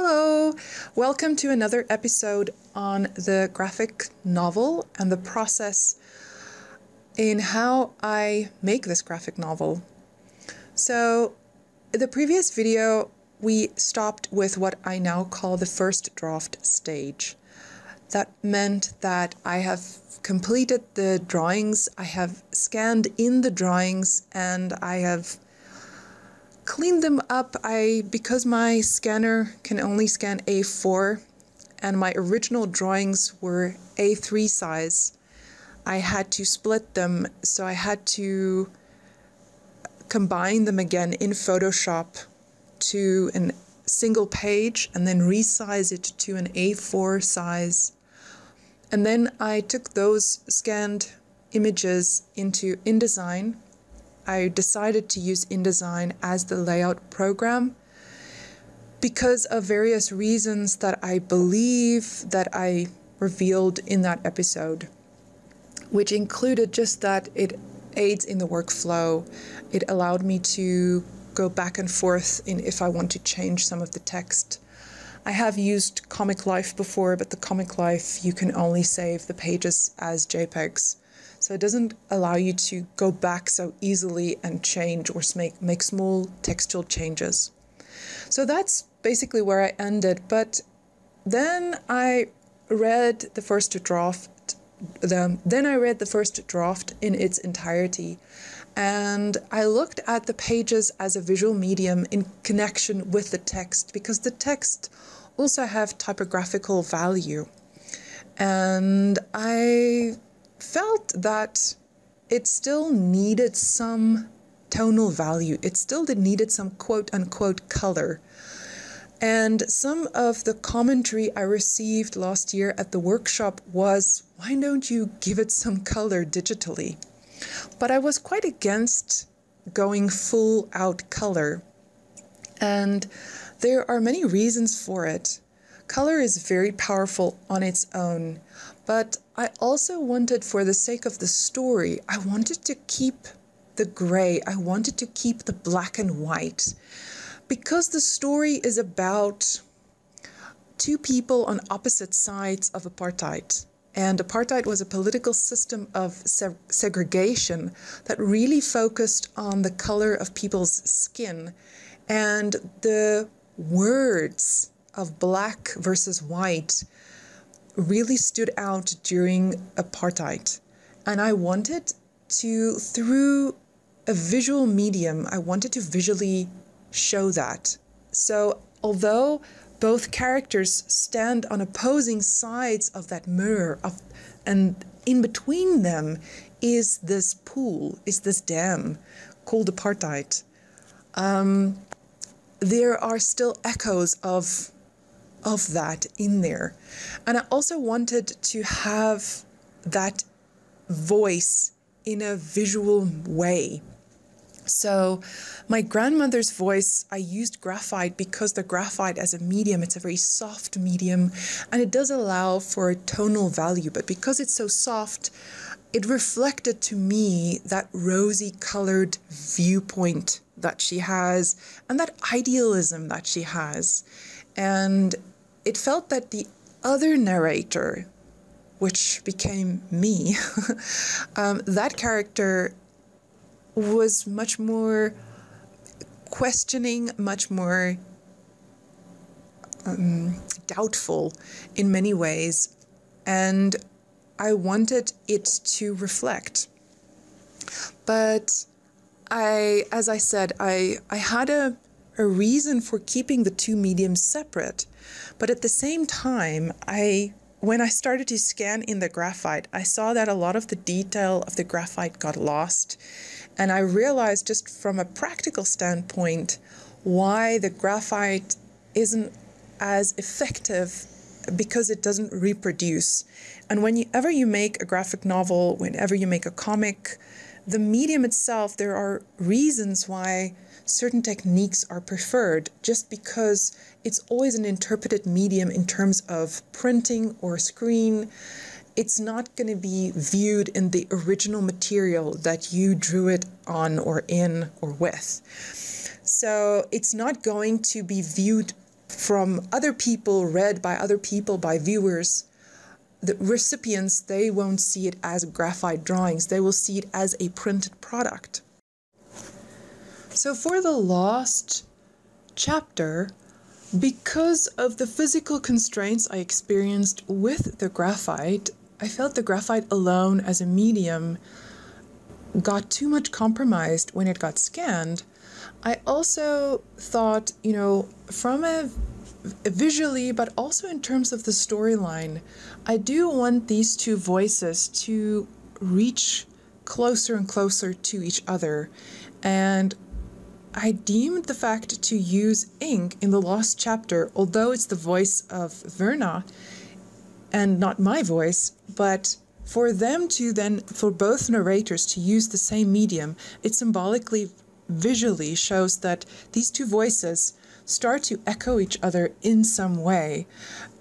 Hello! Welcome to another episode on the graphic novel and the process in how I make this graphic novel. So, the previous video, we stopped with what I now call the first draft stage. That meant that I have completed the drawings, I have scanned in the drawings, and I have cleaned them up. I because my scanner can only scan A4 and my original drawings were A3 size. I had to split them, so I had to combine them again in Photoshop to a single page and then resize it to an A4 size. And then I took those scanned images into InDesign I decided to use InDesign as the layout program because of various reasons that I believe that I revealed in that episode, which included just that it aids in the workflow. It allowed me to go back and forth in if I want to change some of the text. I have used Comic Life before, but the Comic Life you can only save the pages as JPEGs. So it doesn't allow you to go back so easily and change or make, make small textual changes. So that's basically where I ended. But then I read the first draft. The, then I read the first draft in its entirety, and I looked at the pages as a visual medium in connection with the text because the text also have typographical value. And I felt that it still needed some tonal value. It still needed some quote unquote color. And some of the commentary I received last year at the workshop was, why don't you give it some color digitally? But I was quite against going full out color. And there are many reasons for it. Color is very powerful on its own, but I also wanted, for the sake of the story, I wanted to keep the gray, I wanted to keep the black and white. Because the story is about two people on opposite sides of apartheid. And apartheid was a political system of se segregation that really focused on the color of people's skin. And the words of black versus white really stood out during apartheid. And I wanted to, through a visual medium, I wanted to visually show that. So, although both characters stand on opposing sides of that mirror, of, and in between them is this pool, is this dam called apartheid. Um, there are still echoes of of that in there. And I also wanted to have that voice in a visual way. So, my grandmother's voice, I used graphite because the graphite as a medium, it's a very soft medium and it does allow for a tonal value. But because it's so soft, it reflected to me that rosy colored viewpoint that she has and that idealism that she has. And it felt that the other narrator, which became me, um, that character was much more questioning, much more um, doubtful in many ways. And I wanted it to reflect. But I, as I said, I, I had a, a reason for keeping the two mediums separate. But at the same time, I when I started to scan in the graphite, I saw that a lot of the detail of the graphite got lost. And I realized just from a practical standpoint why the graphite isn't as effective because it doesn't reproduce. And whenever you make a graphic novel, whenever you make a comic, the medium itself, there are reasons why certain techniques are preferred just because it's always an interpreted medium in terms of printing or screen. It's not going to be viewed in the original material that you drew it on or in or with. So it's not going to be viewed from other people, read by other people, by viewers, the recipients, they won't see it as graphite drawings, they will see it as a printed product. So for the last chapter, because of the physical constraints I experienced with the graphite, I felt the graphite alone as a medium got too much compromised when it got scanned. I also thought, you know, from a visually, but also in terms of the storyline, I do want these two voices to reach closer and closer to each other. And I deemed the fact to use ink in the last chapter, although it's the voice of Verna and not my voice, but for them to then, for both narrators to use the same medium, it symbolically, visually shows that these two voices start to echo each other in some way.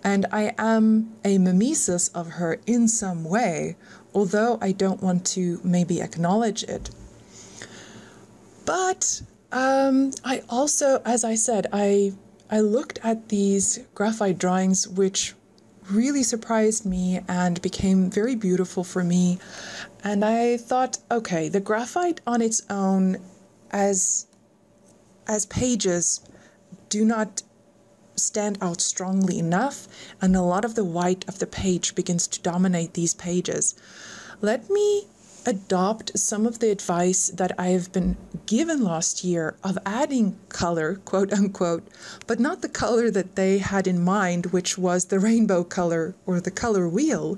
And I am a mimesis of her in some way, although I don't want to maybe acknowledge it. But um, I also, as I said, I I looked at these graphite drawings, which really surprised me and became very beautiful for me. And I thought, okay, the graphite on its own, as as pages, do not stand out strongly enough, and a lot of the white of the page begins to dominate these pages. Let me adopt some of the advice that I have been given last year of adding color, quote unquote, but not the color that they had in mind, which was the rainbow color or the color wheel,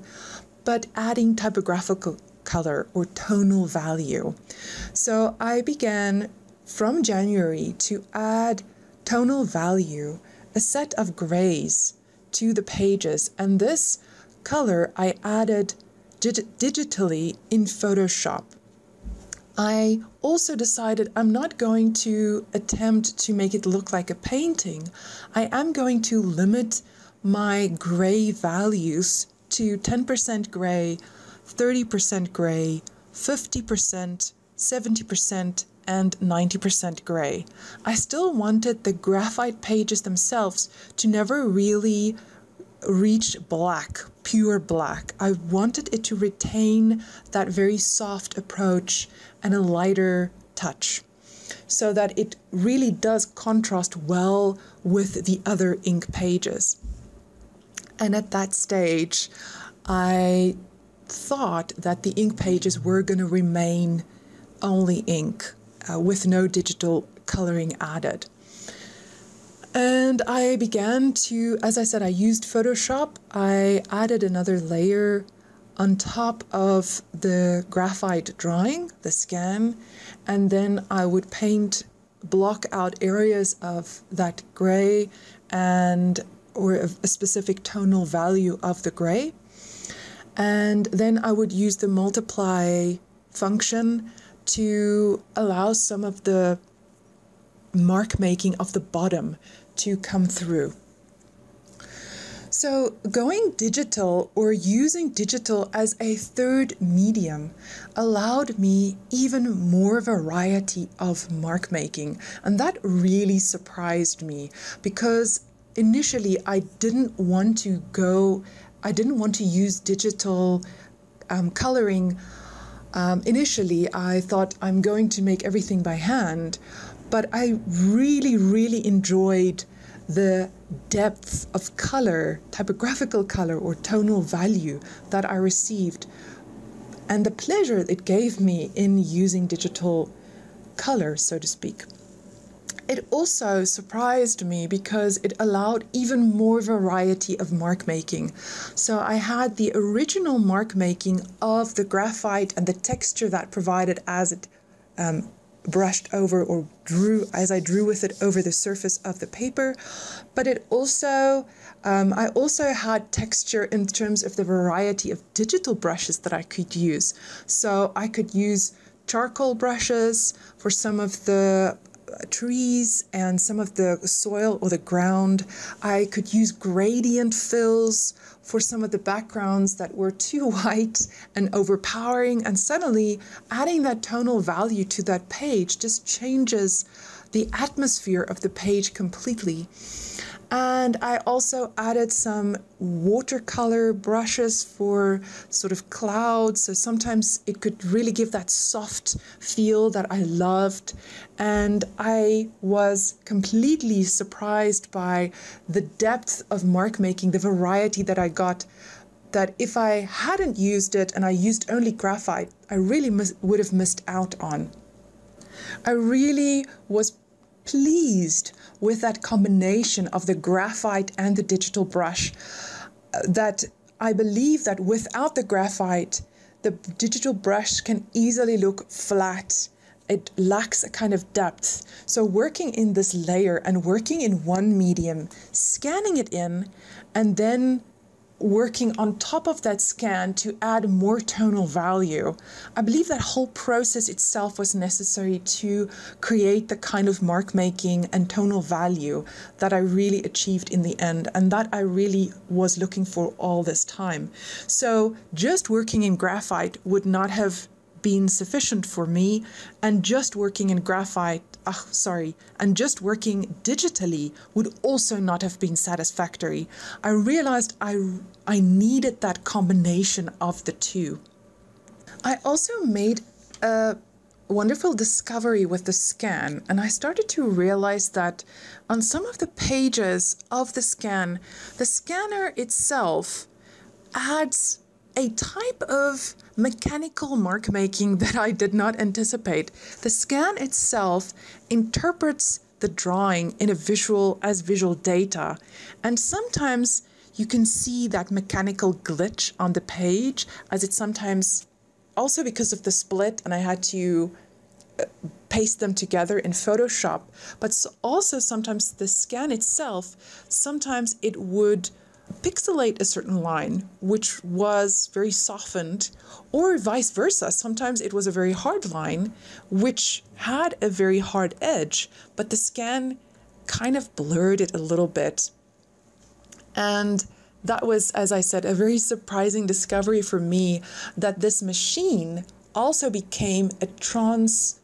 but adding typographical color or tonal value. So I began from January to add tonal value, a set of grays to the pages, and this color I added dig digitally in Photoshop. I also decided I'm not going to attempt to make it look like a painting. I am going to limit my gray values to 10% gray, 30% gray, 50%, 70%, and 90% gray. I still wanted the graphite pages themselves to never really reach black, pure black. I wanted it to retain that very soft approach and a lighter touch so that it really does contrast well with the other ink pages. And at that stage, I thought that the ink pages were going to remain only ink uh, with no digital coloring added. And I began to, as I said, I used Photoshop. I added another layer on top of the graphite drawing, the scan, and then I would paint, block out areas of that gray and or a, specific tonal value of the gray. And then I would use the multiply function to allow some of the mark making of the bottom to come through. So, going digital or using digital as a third medium allowed me even more variety of mark making. And that really surprised me because initially I didn't want to go, I didn't want to use digital um, coloring um, initially, I thought I'm going to make everything by hand, but I really, really enjoyed the depth of color, typographical color, or tonal value that I received, and the pleasure it gave me in using digital color, so to speak. It also surprised me because it allowed even more variety of mark making. So I had the original mark making of the graphite and the texture that provided as it um, brushed over or drew as I drew with it over the surface of the paper. But it also, um, I also had texture in terms of the variety of digital brushes that I could use. So I could use charcoal brushes for some of the trees and some of the soil or the ground. I could use gradient fills for some of the backgrounds that were too white and overpowering. And suddenly, adding that tonal value to that page just changes the atmosphere of the page completely. And I also added some watercolor brushes for sort of clouds. So sometimes it could really give that soft feel that I loved. And I was completely surprised by the depth of mark making, the variety that I got. That if I hadn't used it and I used only graphite, I really would have missed out on. I really was pleased with that combination of the graphite and the digital brush uh, that I believe that without the graphite, the digital brush can easily look flat. It lacks a kind of depth. So, working in this layer and working in one medium, scanning it in, and then working on top of that scan to add more tonal value. I believe that whole process itself was necessary to create the kind of mark making and tonal value that I really achieved in the end and that I really was looking for all this time. So just working in graphite would not have been sufficient for me and just working in graphite oh, sorry, and just working digitally would also not have been satisfactory. I realized I, I needed that combination of the two. I also made a wonderful discovery with the scan, and I started to realize that on some of the pages of the scan, the scanner itself adds a type of mechanical mark making that I did not anticipate. The scan itself interprets the drawing in a visual as visual data, and sometimes you can see that mechanical glitch on the page as it sometimes also because of the split and I had to uh, paste them together in Photoshop, but also sometimes the scan itself, sometimes it would pixelate a certain line, which was very softened, or vice versa. Sometimes it was a very hard line, which had a very hard edge, but the scan kind of blurred it a little bit. And that was, as I said, a very surprising discovery for me that this machine also became a trans,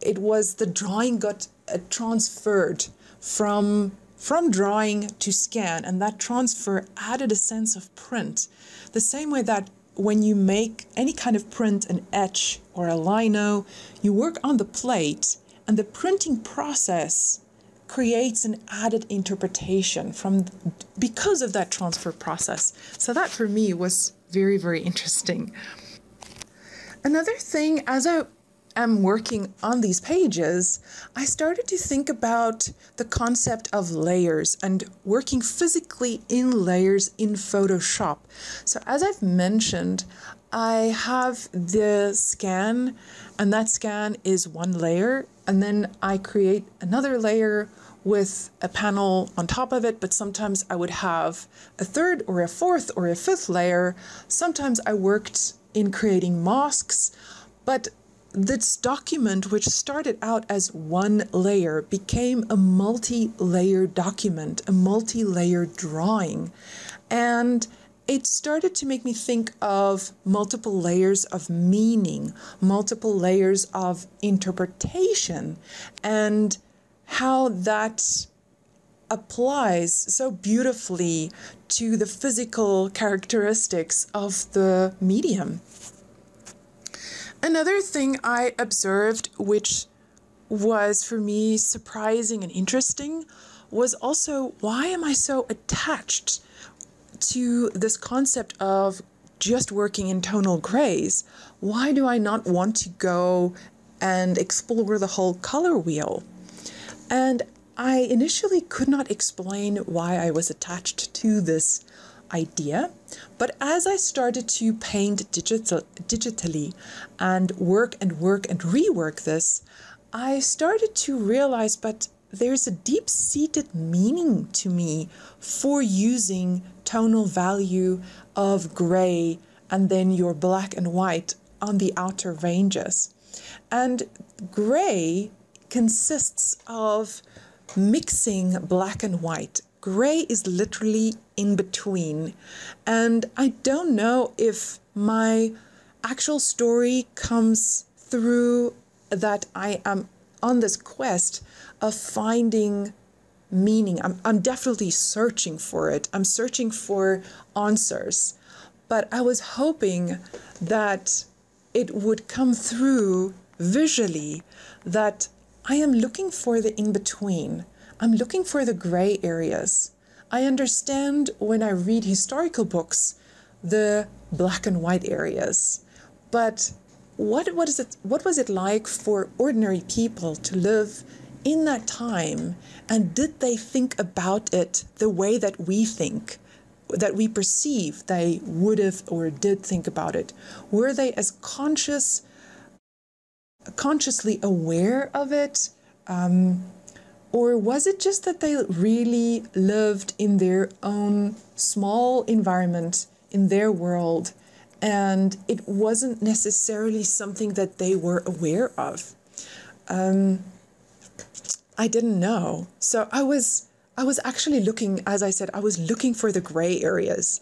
it was the drawing got uh, transferred from from drawing to scan, and that transfer added a sense of print. The same way that when you make any kind of print, an etch or a lino, you work on the plate, and the printing process creates an added interpretation from because of that transfer process. So that for me was very very interesting. Another thing as I am working on these pages, I started to think about the concept of layers and working physically in layers in Photoshop. So, as I've mentioned, I have the scan, and that scan is one layer, and then I create another layer with a panel on top of it, but sometimes I would have a third or a fourth or a fifth layer. Sometimes I worked in creating masks, but this document, which started out as one layer, became a multi layer document, a multi layer drawing. And it started to make me think of multiple layers of meaning, multiple layers of interpretation, and how that applies so beautifully to the physical characteristics of the medium. Another thing I observed, which was for me surprising and interesting, was also why am I so attached to this concept of just working in tonal grays? Why do I not want to go and explore the whole color wheel? And I initially could not explain why I was attached to this idea. But as I started to paint digital, digitally and work and work and rework this, I started to realize, but there's a deep seated meaning to me for using tonal value of gray and then your black and white on the outer ranges. And gray consists of mixing black and white Gray is literally in between. And I don't know if my actual story comes through that I am on this quest of finding meaning. I'm, I'm definitely searching for it. I'm searching for answers. But I was hoping that it would come through visually that I am looking for the in between. I'm looking for the gray areas. I understand when I read historical books the black and white areas. But what, what, is it, what was it like for ordinary people to live in that time? And did they think about it the way that we think? that we perceive they would have or did think about it were they as conscious consciously aware of it um, or was it just that they really lived in their own small environment in their world and it wasn't necessarily something that they were aware of um, i didn't know so i was I was actually looking, as I said, I was looking for the gray areas.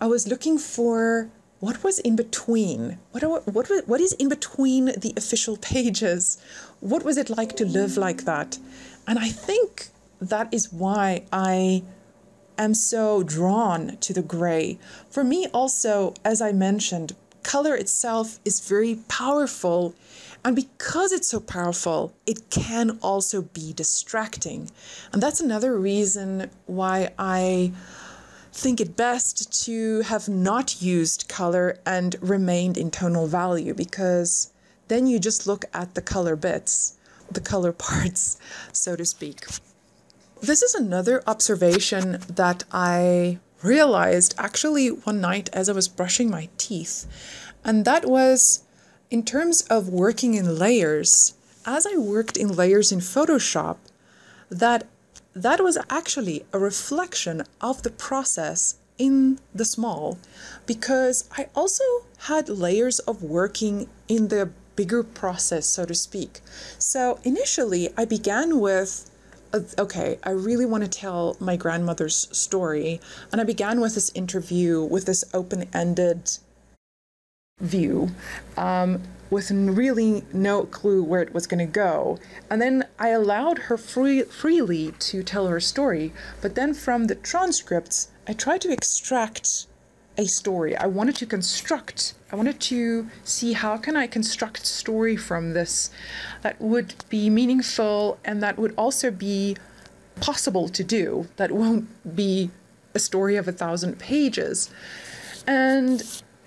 I was looking for what was in between. What, what, what is in between the official pages? What was it like to live like that? And I think that is why I am so drawn to the gray. For me, also, as I mentioned, color itself is very powerful and because it's so powerful, it can also be distracting. And that's another reason why I think it best to have not used color and remained in tonal value because then you just look at the color bits, the color parts, so to speak. This is another observation that I realized actually one night as I was brushing my teeth, and that was in terms of working in layers, as I worked in layers in Photoshop, that that was actually a reflection of the process in the small because I also had layers of working in the bigger process, so to speak. So initially, I began with uh, okay, I really want to tell my grandmother's story. And I began with this interview with this open ended view um, with really no clue where it was going to go. And then I allowed her free, freely to tell her story. But then from the transcripts, I tried to extract a story. I wanted to construct, I wanted to see how can I construct story from this that would be meaningful and that would also be possible to do, that won't be a story of a thousand pages. And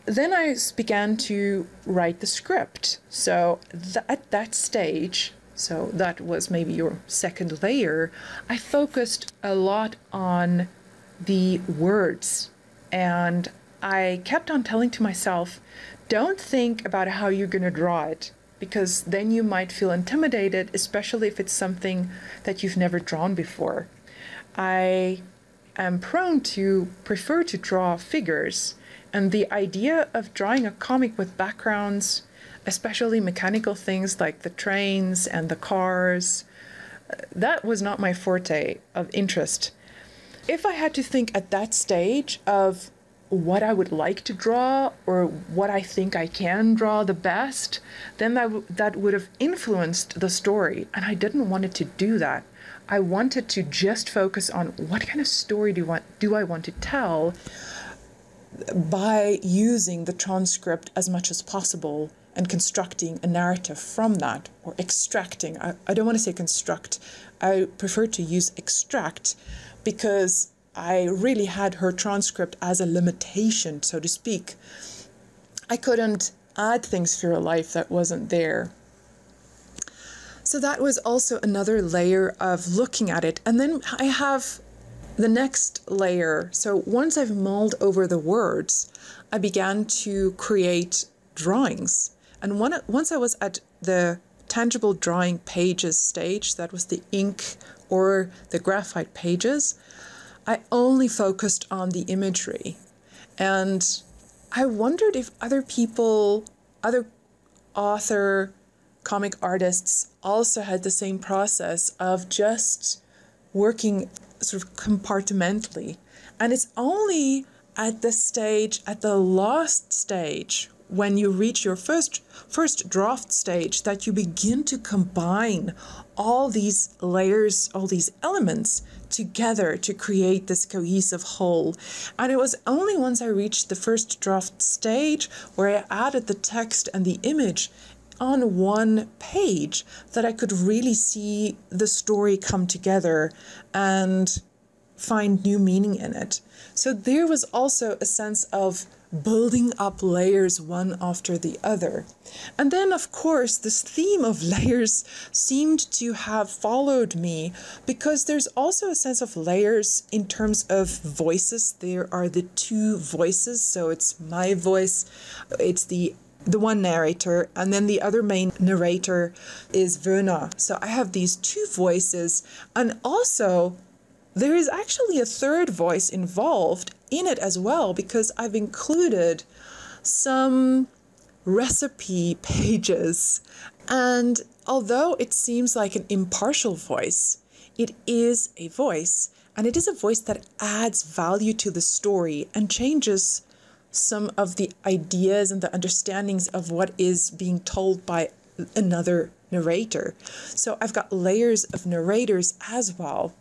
then I began to write the script. So th- at that stage, so that was maybe your second layer, I focused a lot on the words. And I kept on telling to myself, don't think about how you're going to draw it, because then you might feel intimidated, especially if it's something that you've never drawn before. I am prone to prefer to draw figures and the idea of drawing a comic with backgrounds, especially mechanical things like the trains and the cars, uh, that was not my forte of interest. If I had to think at that stage of what I would like to draw or what I think I can draw the best, then that, that would have influenced the story. And I didn't want it to do that. I wanted to just focus on what kind of story do, want, do I want to tell by using the transcript as much as possible and constructing a narrative from that or extracting. I, I don't want to say construct, I prefer to use extract because I really had her transcript as a limitation, so to speak. I couldn't add things to her life that wasn't there. So that was also another layer of looking at it. And then I have the next layer, so once I've mulled over the words, I began to create drawings. And one, once I was at the tangible drawing pages stage, that was the ink or the graphite pages, I only focused on the imagery. And I wondered if other people, other author, comic artists also had the same process of just working sort of compartmentally. And it's only at the stage, at the last stage, when you reach your first first draft stage that you begin to combine all these layers, all these elements together to create this cohesive whole. And it was only once I reached the first draft stage where I added the text and the image on one page that I could really see the story come together and find new meaning in it. So there was also a sense of building up layers one after the other. And then, of course, this theme of layers seemed to have followed me because there's also a sense of layers in terms of voices. There are the two voices, so it's my voice, it's the the one narrator, and then the other main narrator is Verna. So I have these two voices, and also there is actually a third voice involved in it as well because I've included some recipe pages. And although it seems like an impartial voice, it is a voice. And it is a voice that adds value to the story and changes some of the ideas and the understandings of what is being told by another narrator. So I've got layers of narrators as well.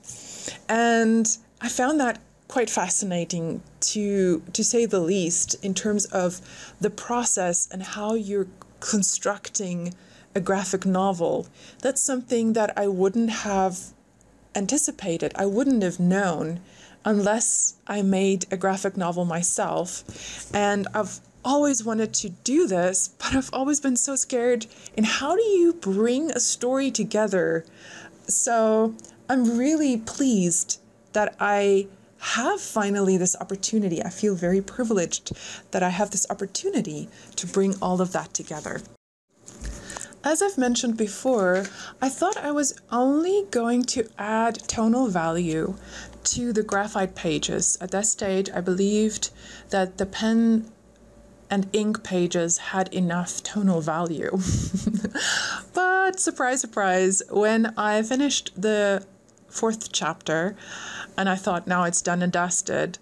And I found that quite fascinating to to say the least in terms of the process and how you're constructing a graphic novel. That's something that I wouldn't have anticipated. I wouldn't have known unless I made a graphic novel myself. And I've always wanted to do this, but I've always been so scared And how do you bring a story together? So I'm really pleased that I have finally this opportunity. I feel very privileged that I have this opportunity to bring all of that together. As I've mentioned before, I thought I was only going to add tonal value to the graphite pages. At that stage, I believed that the pen and ink pages had enough tonal value. but surprise, surprise, when I finished the fourth chapter and I thought, now it's done and dusted,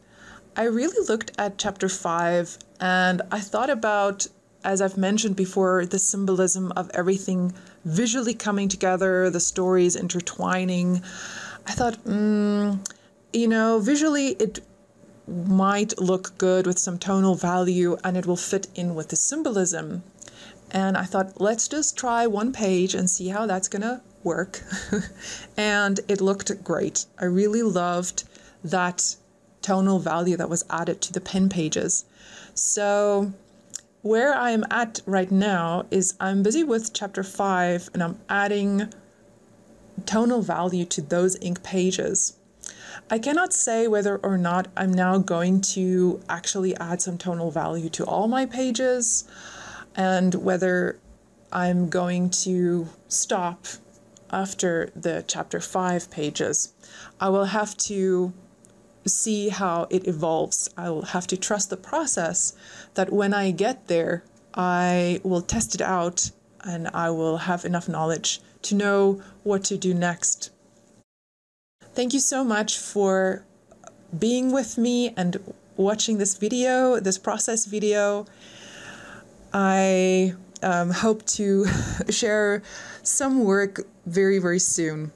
I really looked at chapter five and I thought about, as I've mentioned before, the symbolism of everything visually coming together, the stories intertwining. I thought, mm, you know, visually it might look good with some tonal value and it will fit in with the symbolism. And I thought, let's just try one page and see how that's going to work. and it looked great. I really loved that tonal value that was added to the pen pages. So, where I am at right now is I'm busy with chapter five and I'm adding tonal value to those ink pages. I cannot say whether or not I'm now going to actually add some tonal value to all my pages and whether I'm going to stop after the chapter 5 pages. I will have to see how it evolves. I will have to trust the process that when I get there, I will test it out and I will have enough knowledge to know what to do next Thank you so much for being with me and watching this video, this process video. I um, hope to share some work very, very soon.